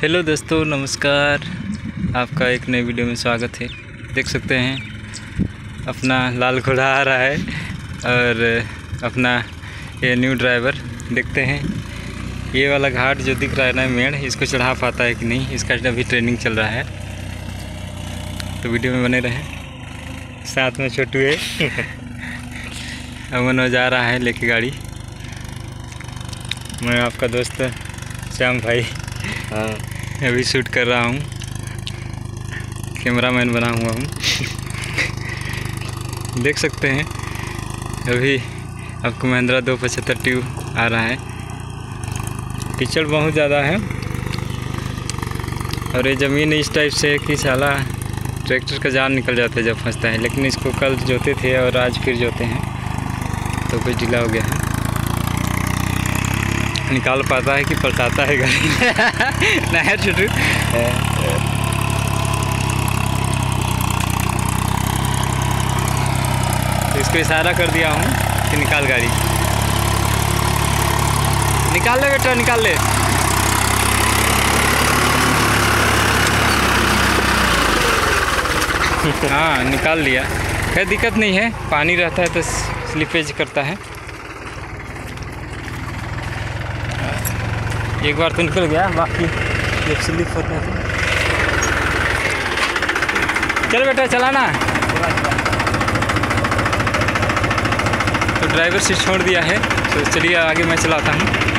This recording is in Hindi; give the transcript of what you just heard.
हेलो दोस्तों, नमस्कार। आपका एक नई वीडियो में स्वागत है। देख सकते हैं, अपना लाल घोड़ा आ रहा है और अपना ये न्यू ड्राइवर देखते हैं। ये वाला घाट जो दिख रहा है ना, मेड़, इसको चढ़ा पाता है कि नहीं? इसका अभी ट्रेनिंग चल रहा है। तो वीडियो में बने रहें। साथ में छोटू है। अमन जा रहा है लेके गाड़ी। मैं आपका दोस्त, श्याम भाई। हाँ अभी शूट कर रहा हूँ। कैमरामैन बना हुआ हूँ। देख सकते हैं। अभी आपको महिंद्रा दो पचहत्तर ट्यूब आ रहा है। कीचड़ बहुत ज़्यादा है। और ये ज़मीन इस टाइप से है कि साला ट्रैक्टर का जान निकल जाता है जब फंसता है। लेकिन इसको कल जोते थे और आज फिर जोते हैं। तो कुछ ढीला हो गया है। निकाल पाता है कि पलटाता है गाड़ी? नया छोटू तो इसको इशारा कर दिया हूँ कि निकाल गाड़ी। निकाल ले बेटा, निकाल ले। हाँ निकाल लिया। खैर, दिक्कत नहीं है, पानी रहता है तो स्लिपेज करता है। एक बार तो निकल गया, बाकी जब स्लिप होते हैं तो। चल बेटा, चलाना। तो ड्राइवर से छोड़ दिया है तो चलिए आगे मैं चलाता हूँ।